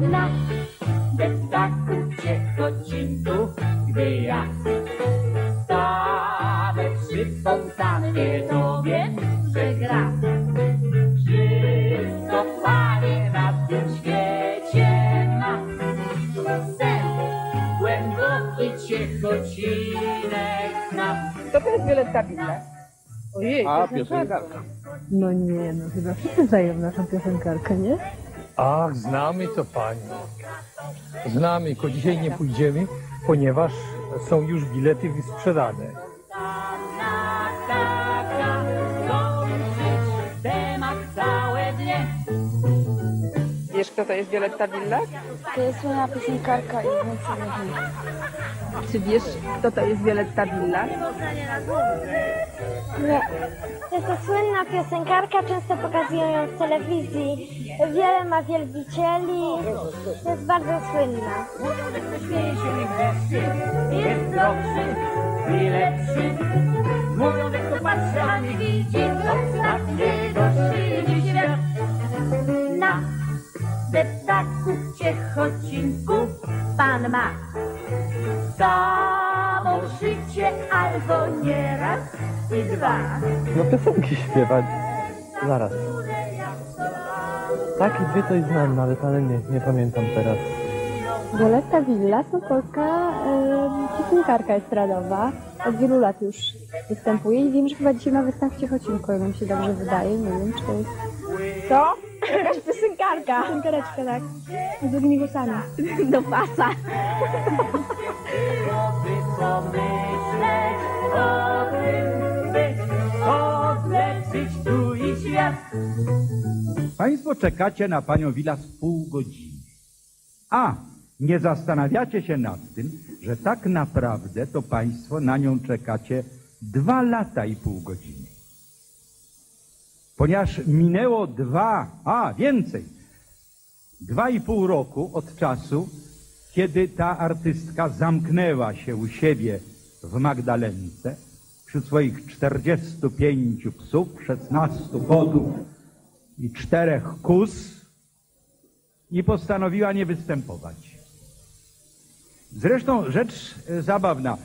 na deptaku ciechocinku, gdy ja stanę przy fontannie, to wiem, że gra. Wszystko panie na tym świecie ma sen, głęboki ciechocinek nam. To to jest Violetta Billa. Ojej, A, piosenkarka. piosenkarka. No nie, no chyba wszyscy znają naszą piosenkarkę, nie? Ach, znamy to pani. Znamy, tylko dzisiaj nie pójdziemy, ponieważ są już bilety wysprzedane. Wiesz, kto to jest Violetta Billa? To jest słynna piosenkarka i wiem. Czy wiesz, kto to jest Violetta Billa? Nie. Jest to słynna piosenkarka, często pokazują ją w telewizji. Wiele ma wielbicieli. Jest bardzo słynna. Jest i lepszy. Mówią, że kto patrzy, a nie widzi, ostatniego silny świat. Na deptaku ciechocinku pan ma samo życie albo nieraz i dwa. No piosenki śpiewać. Zaraz. Takie dwie to i znam nawet, ale nie, nie pamiętam teraz. Violetta Villa to polska e, piosenkarka estradowa. Od wielu lat już występuje i wiem, że chyba dzisiaj ma występ w Ciechocinku, jak mi się dobrze wydaje. Nie wiem, czy to jest... Co? Jakaś piosenkarka. Piosenkareczka, tak. Z długimi włosami. Do pasa. Państwo czekacie na panią Wilas pół godziny. A nie zastanawiacie się nad tym, że tak naprawdę to państwo na nią czekacie dwa lata i pół godziny. Ponieważ minęło dwa, a więcej, dwa i pół roku od czasu, kiedy ta artystka zamknęła się u siebie w Magdalence wśród swoich 45 psów, 16 kotów i czterech kus i postanowiła nie występować. Zresztą rzecz e, zabawna. E,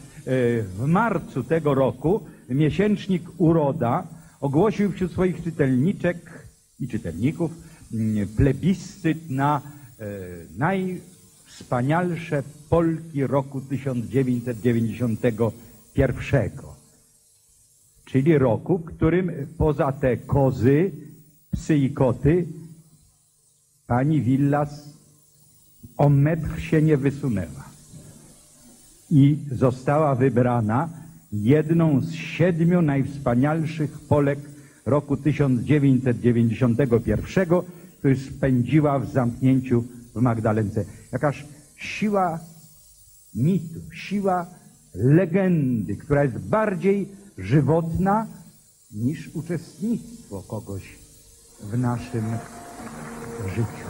W marcu tego roku miesięcznik Uroda ogłosił wśród swoich czytelniczek i czytelników mm, plebiscyt na e, najwspanialsze Polki roku 1991 czyli roku, w którym poza te kozy, psy i koty, pani Villas o metr się nie wysunęła. I została wybrana jedną z siedmiu najwspanialszych Polek roku 1991, który spędziła w zamknięciu w Magdalence. Jakaż siła mitu, siła legendy, która jest bardziej żywotna niż uczestnictwo kogoś w naszym życiu.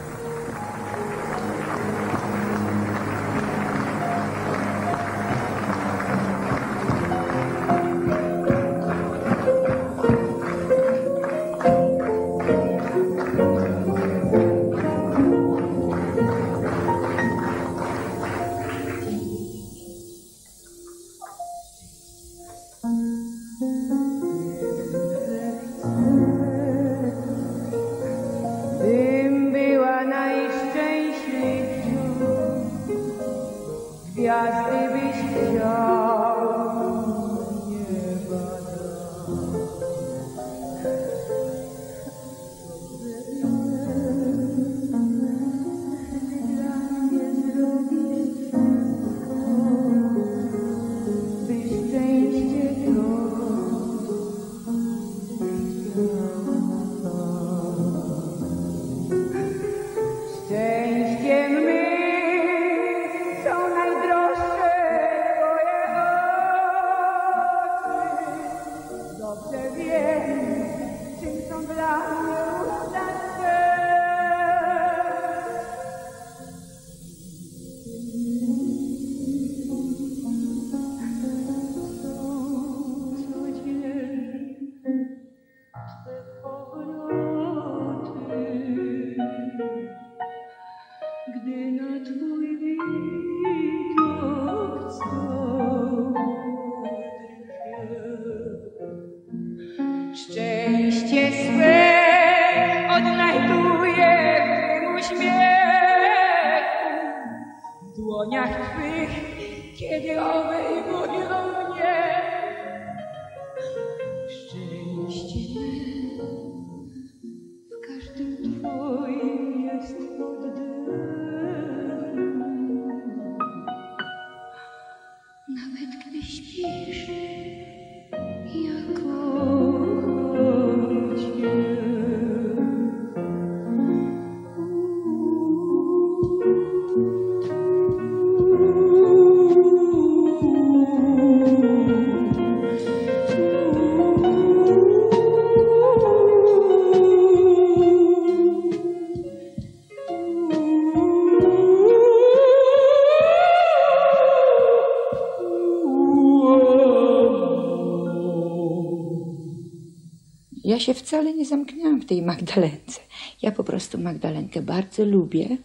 Się wcale nie zamknęłam w tej Magdalence. Ja po prostu Magdalenkę bardzo lubię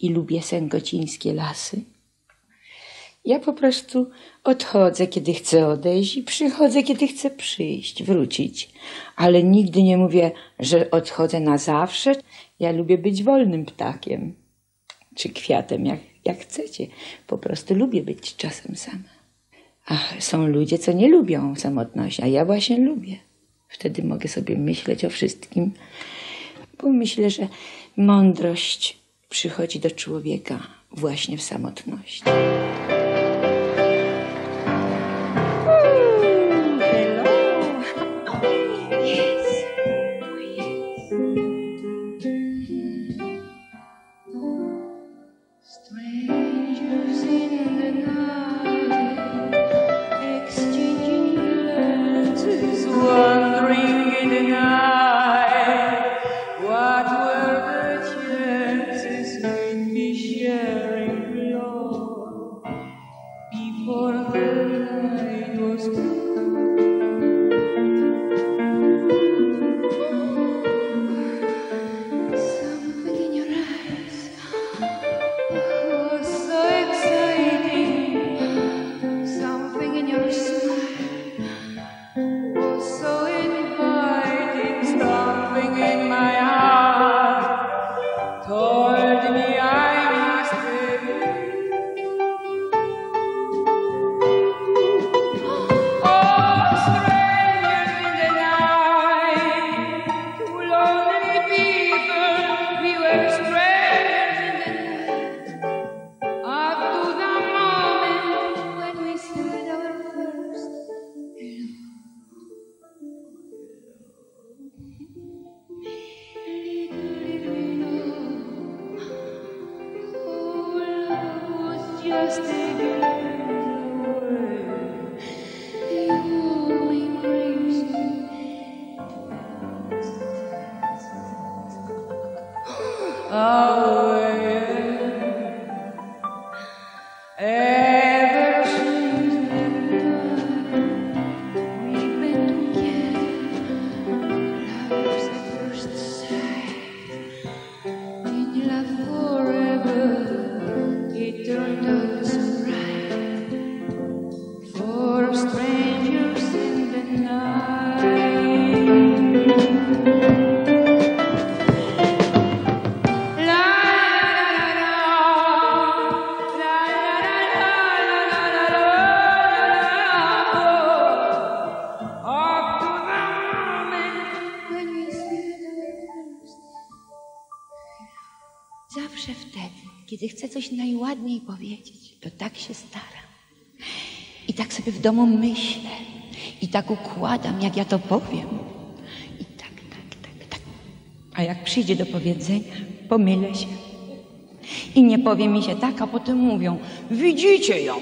i lubię sęgocińskie lasy. Ja po prostu odchodzę, kiedy chcę odejść i przychodzę, kiedy chcę przyjść, wrócić. Ale nigdy nie mówię, że odchodzę na zawsze. Ja lubię być wolnym ptakiem czy kwiatem, jak, jak chcecie. Po prostu lubię być czasem sama. A są ludzie, co nie lubią samotności, a ja właśnie lubię. Wtedy mogę sobie myśleć o wszystkim, bo myślę, że mądrość przychodzi do człowieka właśnie w samotności. Stay. W domu myślę. I tak układam, jak ja to powiem. I tak, tak, tak, tak. A jak przyjdzie do powiedzenia, pomylę się. I nie powie mi się tak, a potem mówią, widzicie ją,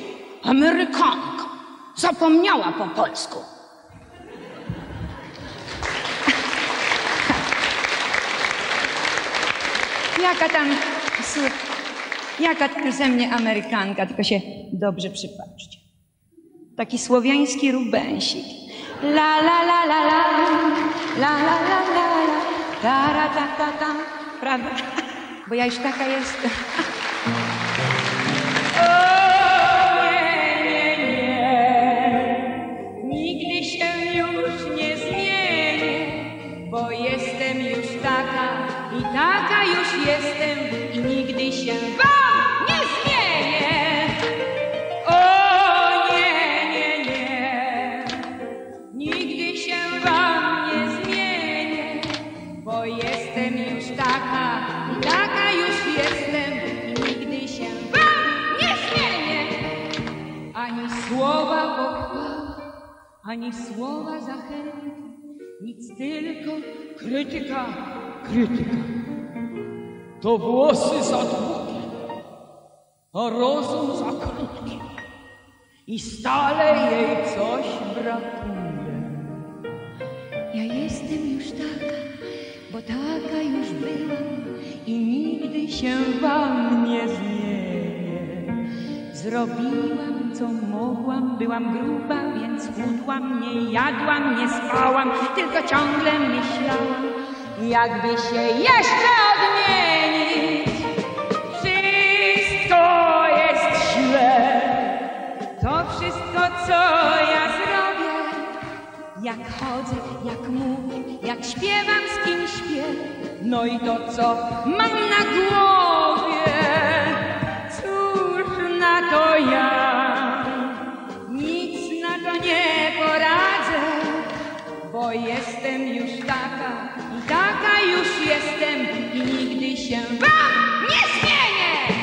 Amerykanka, zapomniała po polsku. Jaka tam, jaka tam ze mnie Amerykanka, tylko się dobrze przypatrzcie. Taki słowiański rubensik. La la la la la, la la la la la, ta ra ta ta ta, prawda? bo ja już taka jestem. Ani słowa zachęty, nic tylko krytyka, krytyka. To włosy za długie, a rozum za krótki i stale jej coś brakuje. Ja jestem już taka, bo taka już byłam i nigdy się wam nie zmienię. Zrobiłam, co mogłam, byłam gruba, więc chudłam, nie jadłam, nie spałam, tylko ciągle myślałam, jakby się jeszcze odmienić. Wszystko jest źle, to wszystko, co ja zrobię, jak chodzę, jak mówię, jak śpiewam, z kim śpię, no i to, co mam na głowie. To ja, nic na to nie poradzę, bo jestem już taka i taka już jestem i nigdy się wam nie zmienię.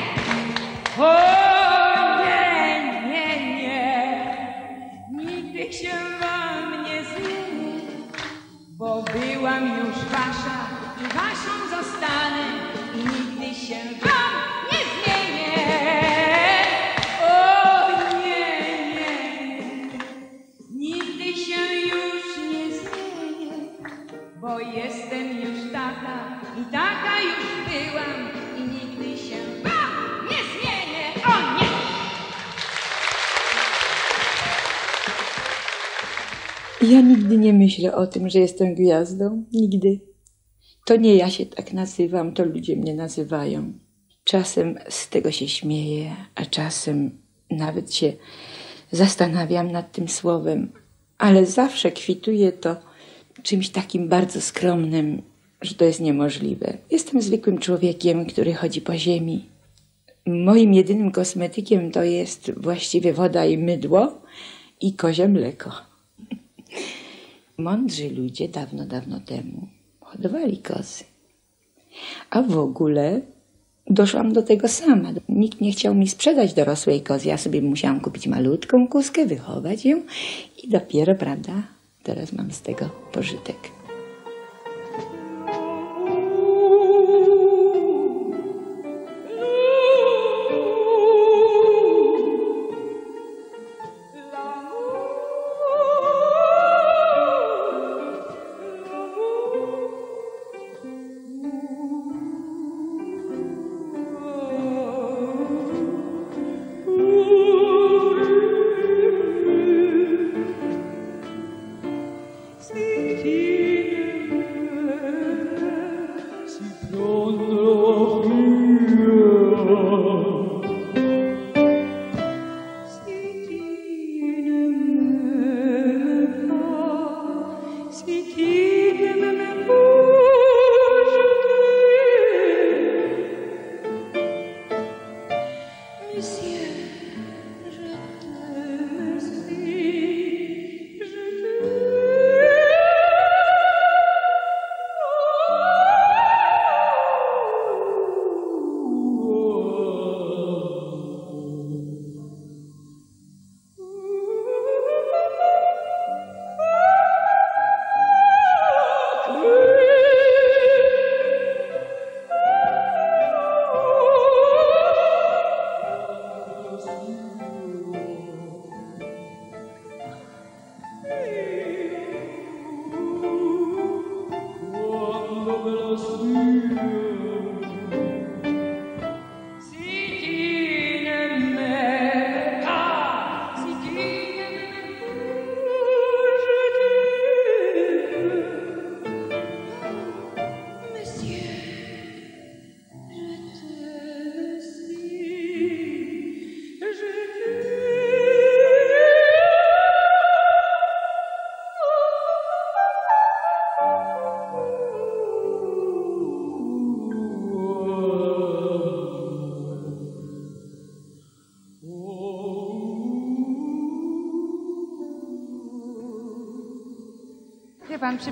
Ja nigdy nie myślę o tym, że jestem gwiazdą. Nigdy. To nie ja się tak nazywam, to ludzie mnie nazywają. Czasem z tego się śmieję, a czasem nawet się zastanawiam nad tym słowem, ale zawsze kwituje to czymś takim bardzo skromnym, że to jest niemożliwe. Jestem zwykłym człowiekiem, który chodzi po ziemi. Moim jedynym kosmetykiem to jest właściwie woda i mydło i kozie mleko. Mądrzy ludzie dawno, dawno temu hodowali kozy. A w ogóle doszłam do tego sama. Nikt nie chciał mi sprzedać dorosłej kozy. Ja sobie musiałam kupić malutką kózkę, wychować ją i dopiero, prawda, teraz mam z tego pożytek.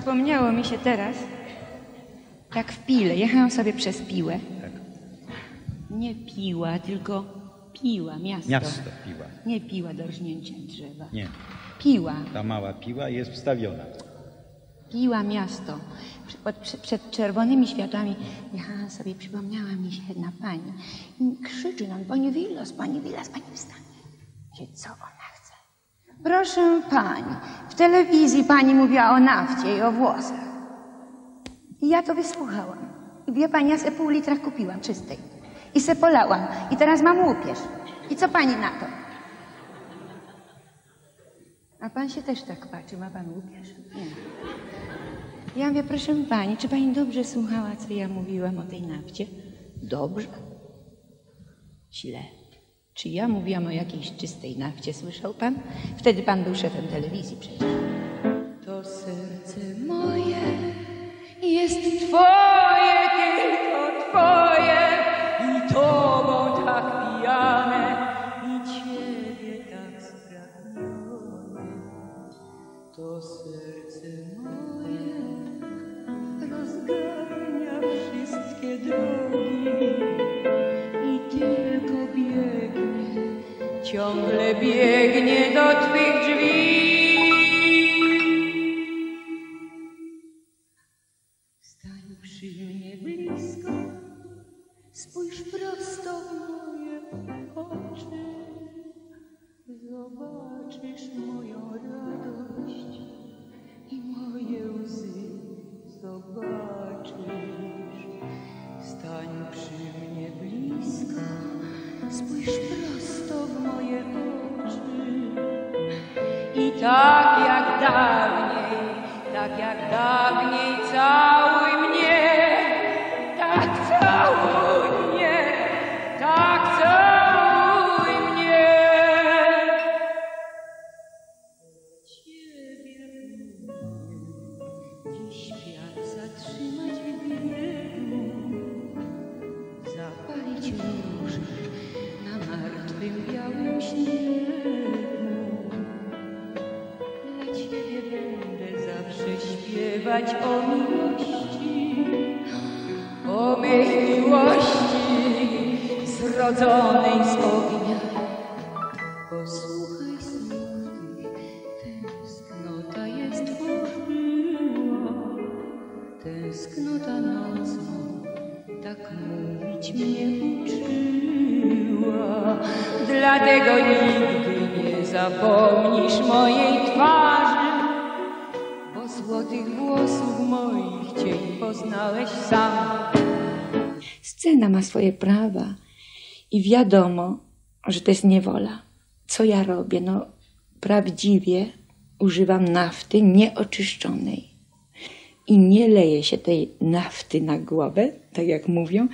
Przypomniało mi się teraz, jak w Pile. Jechałam sobie przez Piłę. Nie piła, tylko piła, miasto. Miasto piła. Nie piła do rżnięcia drzewa. Nie, Piła, ta mała piła jest wstawiona. piła miasto. Pod, przed, przed czerwonymi światłami jechałam sobie, przypomniała mi się jedna pani. I krzyczy nam, pani Willas, pani Willas, pani wstanie. Gdzie co ona chce? Proszę pani, w telewizji pani mówiła o nafcie i o włosach. I ja to wysłuchałam. I wie pani, ja se pół litra kupiłam czystej. I se polałam. I teraz mam łupież. I co pani na to? A pan się też tak patrzy, ma pan łupież? Nie. Ja mówię, proszę pani, czy pani dobrze słuchała, co ja mówiłam o tej nafcie? Dobrze. Źle. Czy ja mówiłam o jakiejś czystej nafcie, słyszał pan? Wtedy pan był szefem telewizji przecież. To biegnie do twych martwym białym śniegu. Dla Ciebie będę zawsze śpiewać o miłości, o miłości zrodzonej z ognia. Zapomnisz mojej twarzy, bo złotych włosów moich cień poznałeś sam. Scena ma swoje prawa i wiadomo, że to jest niewola. Co ja robię? No, prawdziwie używam nafty nieoczyszczonej. I nie leje się tej nafty na głowę, tak jak mówią,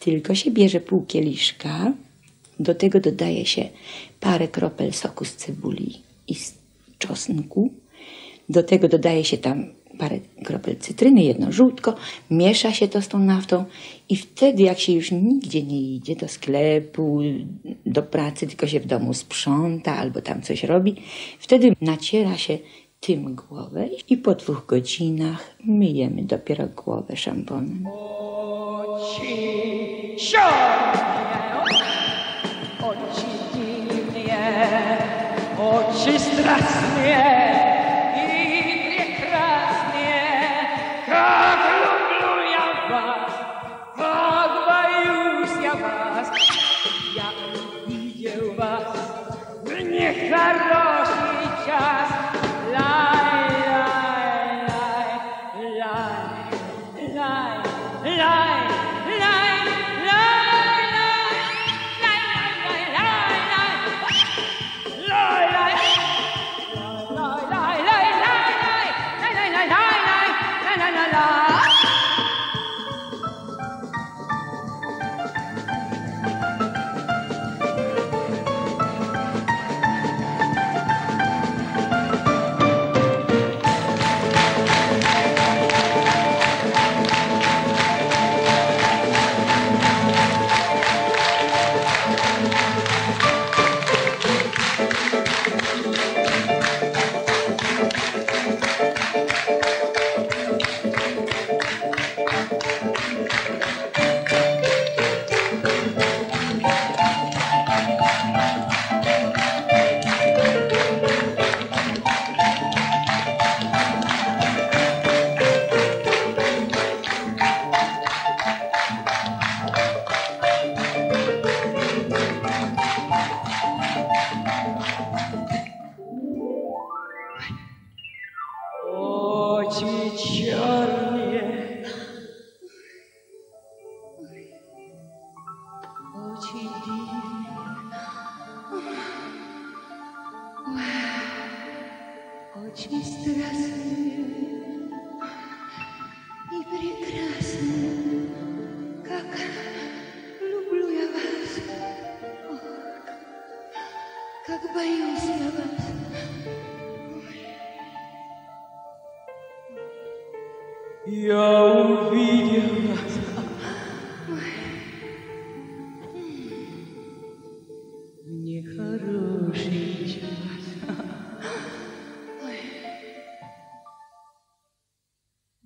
tylko się bierze pół kieliszka, do tego dodaje się parę kropel soku z cebuli i z czosnku, do tego dodaje się tam parę kropel cytryny, jedno żółtko, miesza się to z tą naftą i wtedy jak się już nigdzie nie idzie do sklepu, do pracy, tylko się w domu sprząta albo tam coś robi, wtedy naciera się tym głowę i po dwóch godzinach myjemy dopiero głowę szamponem. Oczy siornie, That's.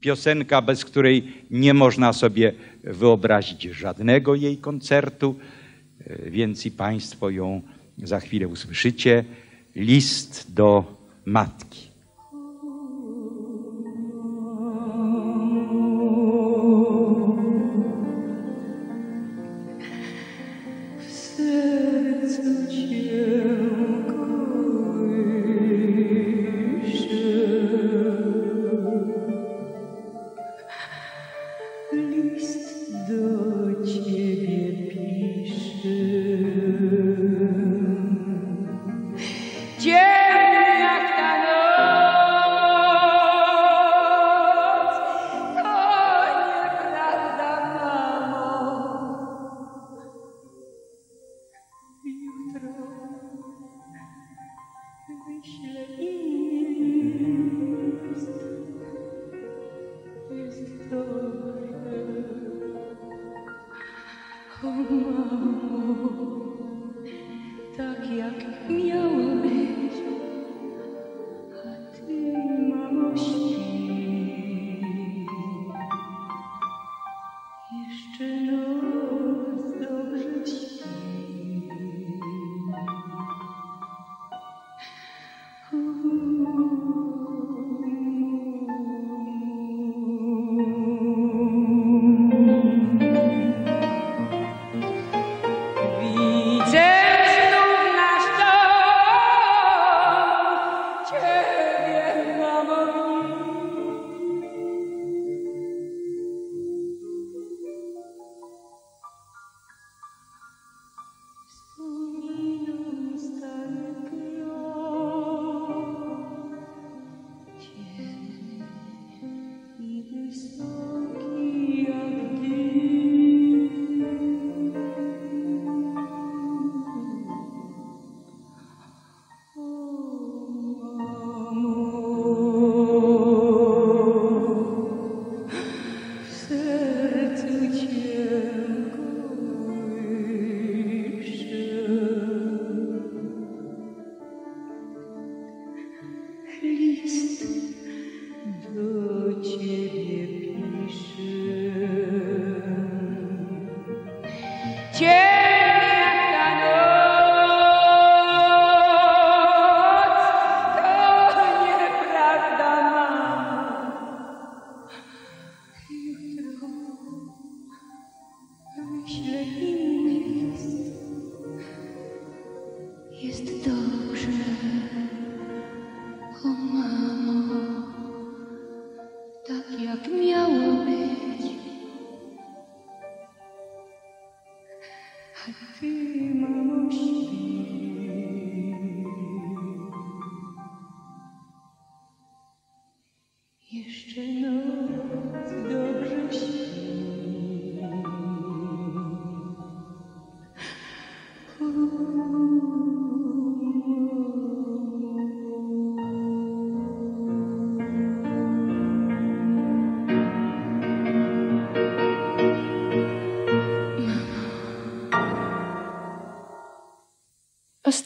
Piosenka, bez której nie można sobie wyobrazić żadnego jej koncertu, e, więc i Państwo ją za chwilę usłyszycie. List do matki.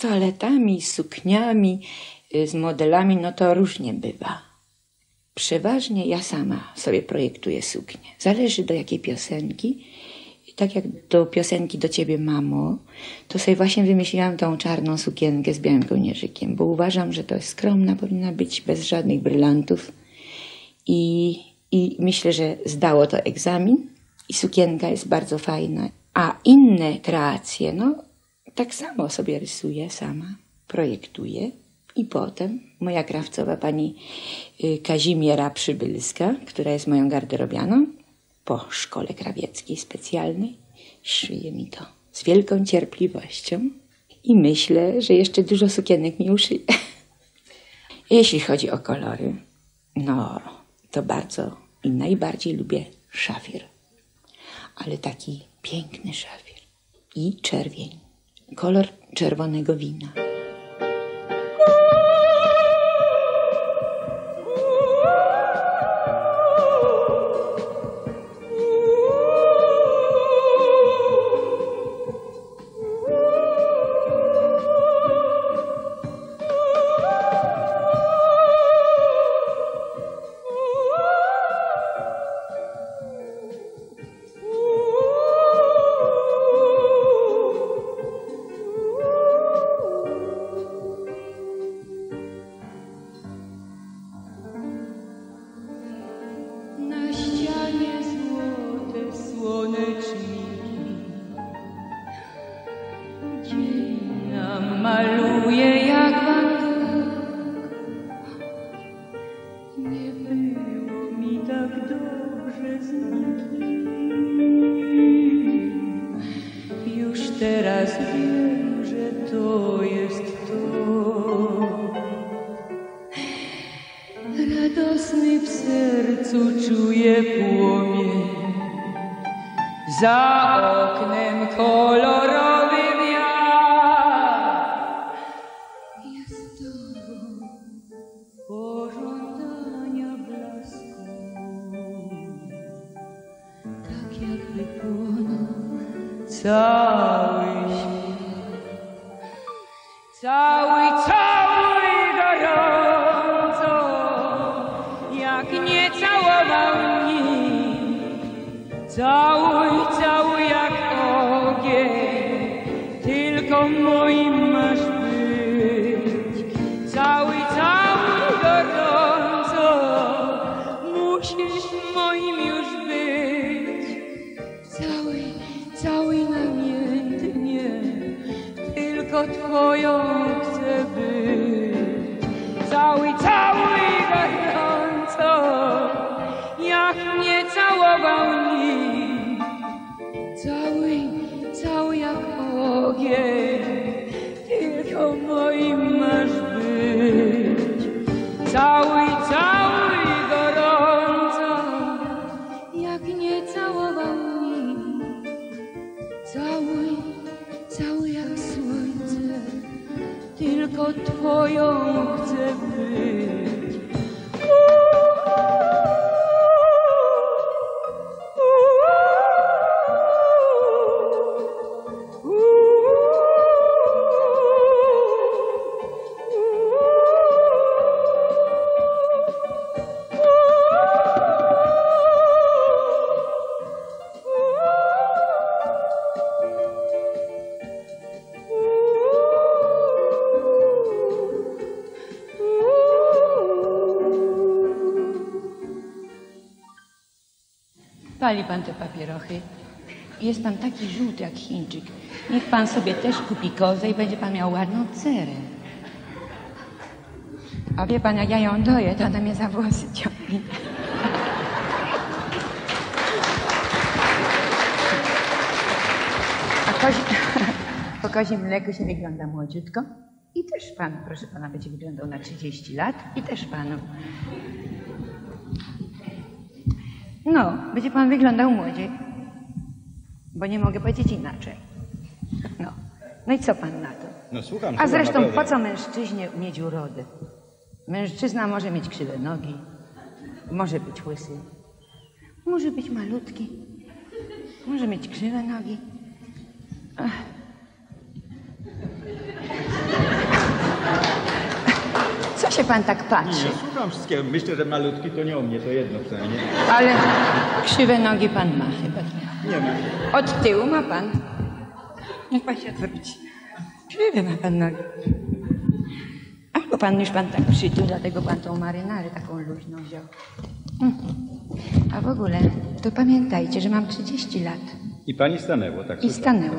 Toaletami, sukniami, y, z modelami, no to różnie bywa. Przeważnie ja sama sobie projektuję suknię. Zależy do jakiej piosenki. I tak jak do piosenki Do Ciebie Mamo, to sobie właśnie wymyśliłam tą czarną sukienkę z białym kołnierzykiem, bo uważam, że to jest skromna, powinna być bez żadnych brylantów. I, I myślę, że zdało to egzamin i sukienka jest bardzo fajna. A inne kreacje, no tak samo sobie rysuję sama, projektuję. I potem moja krawcowa pani y, Kazimiera Przybylska, która jest moją garderobianą, po szkole krawieckiej specjalnej, szyje mi to. z wielką cierpliwością i myślę, że jeszcze dużo sukienek mi uszyję. Jeśli chodzi o kolory, no to bardzo i najbardziej lubię szafir. Ale taki piękny szafir. I czerwień. Kolor czerwonego wina. Radosny w sercu czuję płomień. Za oknem kolorowy wiatr. Jest to pożądania blasku. Tak jakby płonął cały Cały, cały jak ogień, tylko moim tylko twoją chcę być. Pali pan te papierochy. Jest pan taki żółty jak Chińczyk. Niech pan sobie też kupi kozę i będzie pan miał ładną cerę. A wie pan, jak ja ją doję, to ona mnie za włosy ciągnie. A kozi... po kozim mleku się wygląda młodziutko. I też pan, proszę pana, będzie wyglądał na 30 lat. I też panu. No, będzie pan wyglądał młodziej. Bo nie mogę powiedzieć inaczej. No. No i co pan na to? No słucham, A zresztą naprawdę. po co mężczyźnie mieć urodę? Mężczyzna może mieć krzywe nogi, może być łysy, może być malutki, może mieć krzywe nogi. Ach. Się pan tak patrzy? Nie, słucham wszystkiego. Myślę, że malutki to nie o mnie, to jedno przynajmniej. Ale krzywe nogi pan ma chyba. Nie ma. Od tyłu ma pan. Niech pan się odwróci. Krzywe ma pan nogi. Albo pan już pan tak przytuł, dlatego pan tą marynarę taką luźną wziął. Hmm. A w ogóle, to pamiętajcie, że mam 30 lat I pani stanęło, tak i stanęło.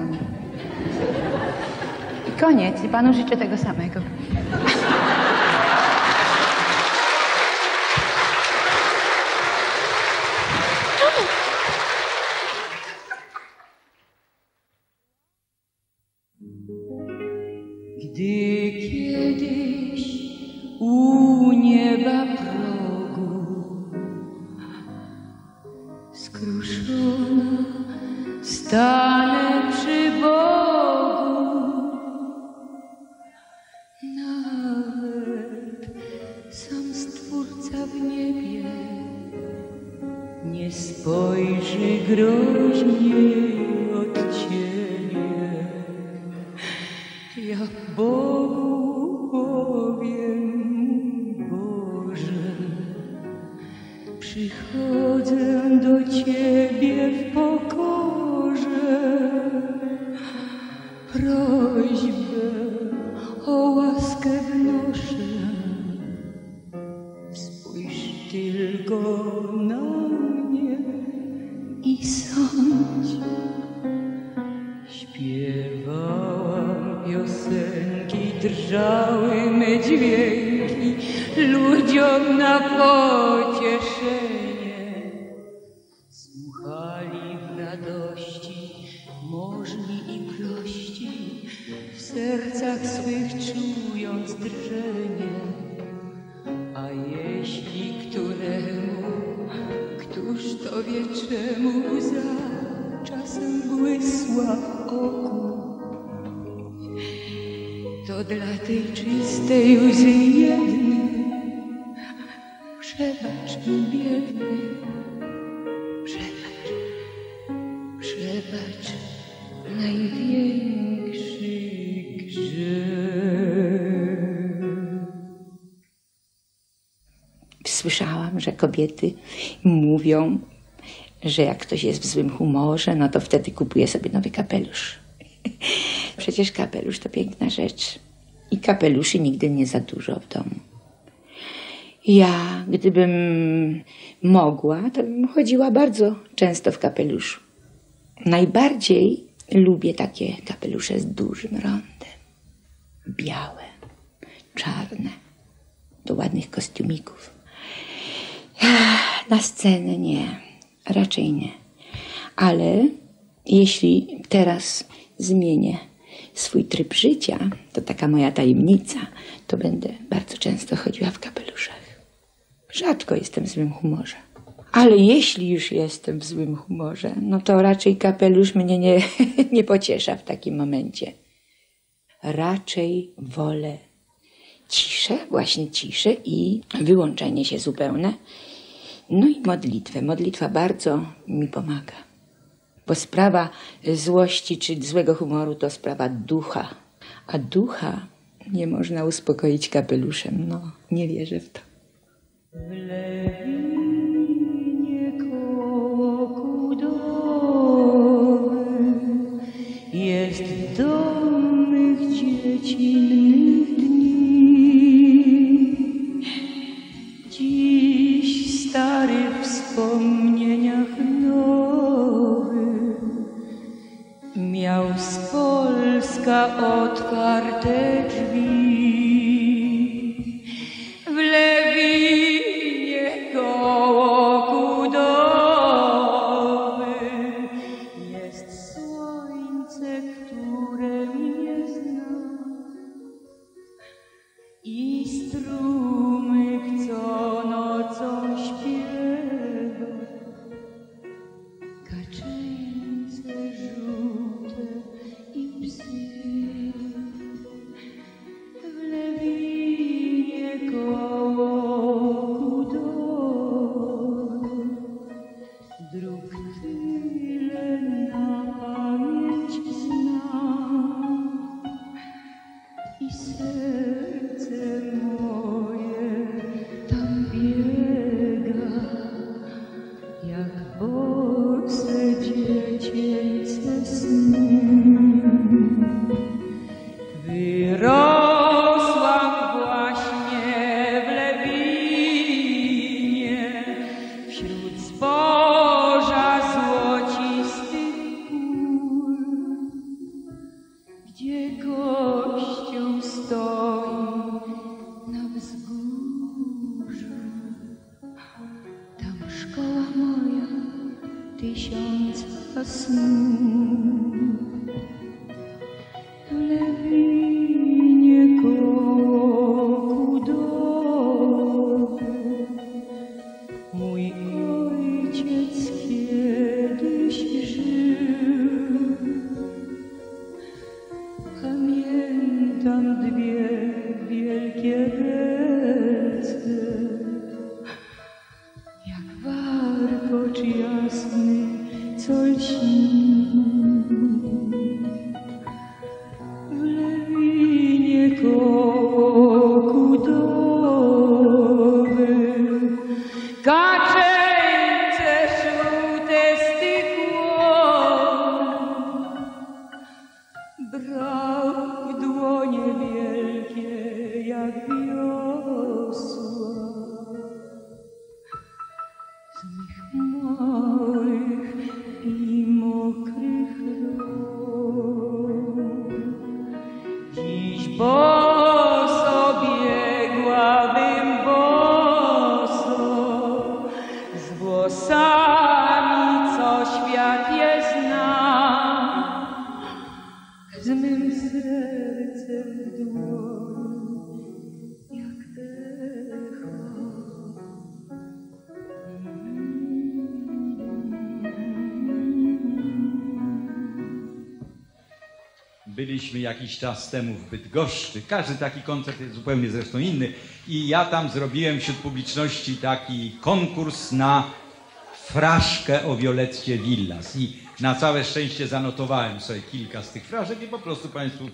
I koniec. I panu życzę tego samego. Божий грозний. Słyszałam, że kobiety mówią, że jak ktoś jest w złym humorze, no to wtedy kupuje sobie nowy kapelusz. Przecież kapelusz to piękna rzecz. I kapeluszy nigdy nie za dużo w domu. Ja, gdybym mogła, to bym chodziła bardzo często w kapeluszu. Najbardziej lubię takie kapelusze z dużym rondem. Białe, czarne, do ładnych kostiumików. Na scenę nie, raczej nie. Ale jeśli teraz zmienię swój tryb życia, to taka moja tajemnica, to będę bardzo często chodziła w kapeluszach. Rzadko jestem w złym humorze. Ale jeśli już jestem w złym humorze, no to raczej kapelusz mnie nie, nie pociesza w takim momencie. Raczej wolę ciszę, właśnie ciszę i wyłączenie się zupełne. No i modlitwę. Modlitwa bardzo mi pomaga. Bo sprawa złości czy złego humoru to sprawa ducha. A ducha nie można uspokoić kapeluszem. No, nie wierzę w to. Sera Z mych małych i jakiś czas temu w Bydgoszczy. Każdy taki koncert jest zupełnie zresztą inny. I ja tam zrobiłem wśród publiczności taki konkurs na fraszkę o Violetcie Villas. I na całe szczęście zanotowałem sobie kilka z tych fraszek i po prostu Państwu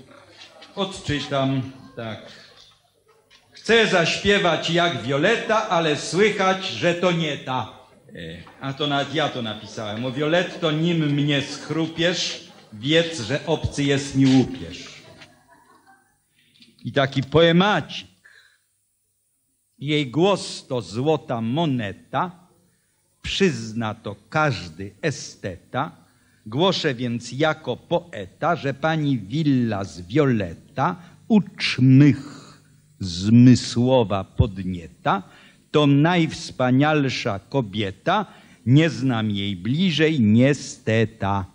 odczytam tak. Chcę zaśpiewać jak Violeta, ale słychać, że to nie ta. E, A to nawet ja to napisałem. O Violetto, nim mnie schrupiesz, wiedz, że obcy jest mi łupiesz. I taki poemacik. Jej głos to złota moneta, przyzna to każdy esteta. Głoszę więc jako poeta, że pani Villa z Violeta uczmych zmysłowa podnieta, to najwspanialsza kobieta, nie znam jej bliżej niesteta.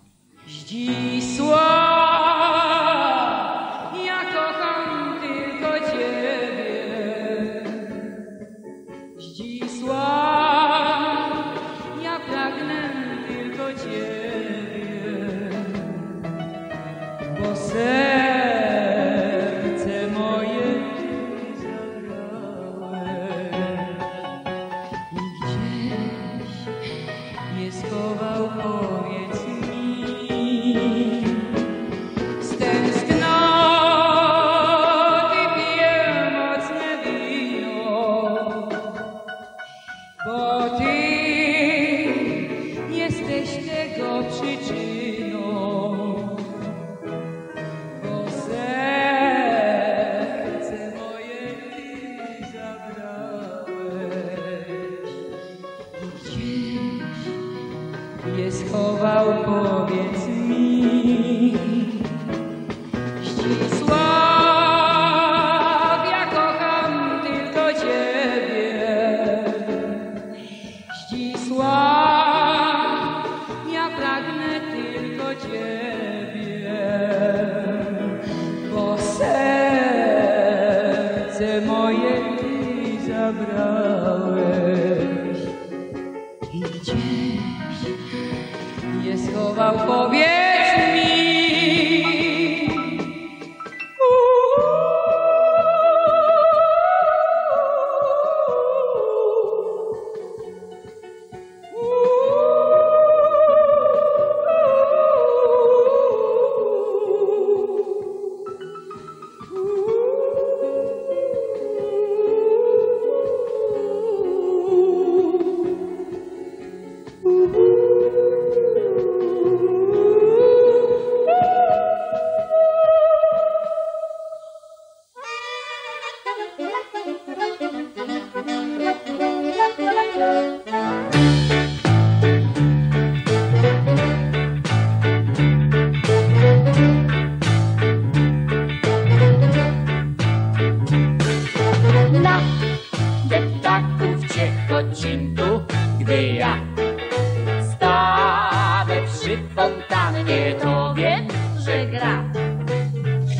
toi.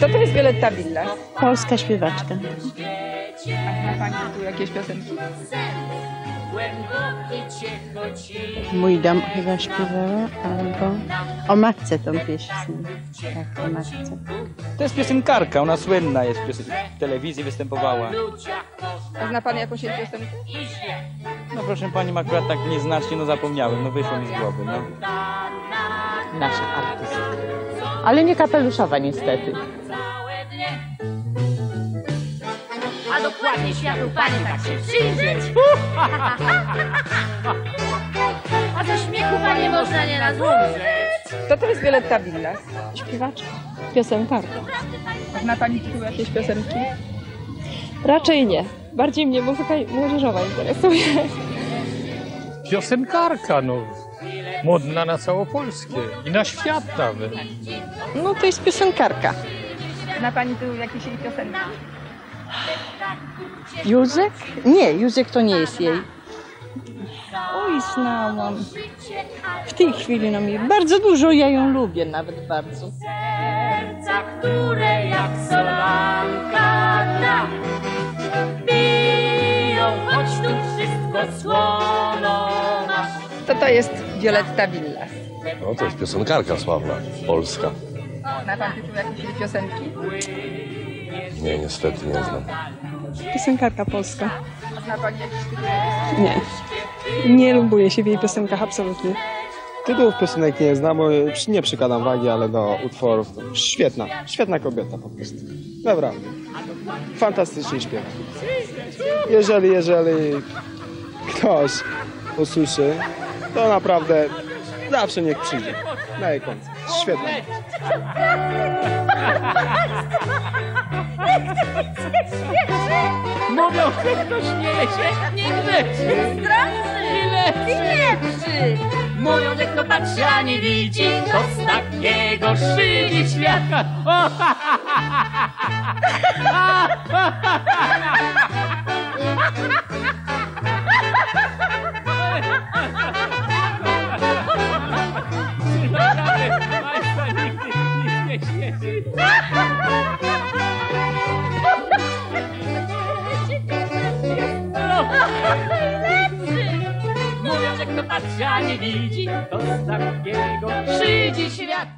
Kto to jest Violetta Villas? Polska śpiewaczka. A zna Pani tu jakieś piosenki? Mój dom chyba śpiewała, albo o matce tą pieśń. Tak, o matce. To jest piosenkarka, ona słynna jest, piosen- w telewizji występowała. A zna pan jakąś jej piosenkę? No proszę pani, akurat tak nieznacznie, no zapomniałem, no wyszło mi z głowy, no. Nasza artystka. Ale nie kapeluszowa niestety. A dokładnie światu pani tak się przyjrzeć. A ze śmiechu panie można nieraz umrzeć. Kto to jest Violetta Villas? Śpiewaczka, piosenkarka. Zna pani tytuł jakiejś piosenki? Raczej nie. Bardziej mnie muzyka młodzieżowa interesuje. Piosenkarka, no. Modna na całopolskie i na świat nawet. No to jest piosenkarka. Zna pani tytuł jakiejś jej piosenki? Józek? Nie, Józek to nie jest jej. Oj, znałam. W tej chwili no mi bardzo dużo, ja ją lubię nawet bardzo. Serca, które jak solanka dna biją, choć tu wszystko słono masz. Kto to jest Violetta Villas? No to jest piosenkarka sławna, polska. Zna pan tytuł jakiejś piosenki? Nie, niestety nie znam. Piosenkarka polska. Zna pani jakiś tytuł? Nie. Nie lubuję się w jej piosenkach absolutnie. Tytułów piosenek nie znam, bo nie przykładam wagi, ale do utworów to świetna, świetna kobieta po prostu. Naprawdę. Fantastycznie śpiewa. Jeżeli, jeżeli ktoś usłyszy, to naprawdę zawsze niech przyjdzie na jej koncert. Świetna. Mówią, że kto śmieje się, nie grzeczy. I lepszy. Mówią, że kto patrzy, a nie widzi, to z takiego szydzi świata. O, ha, nie widzi, to z takiego szydzi świat.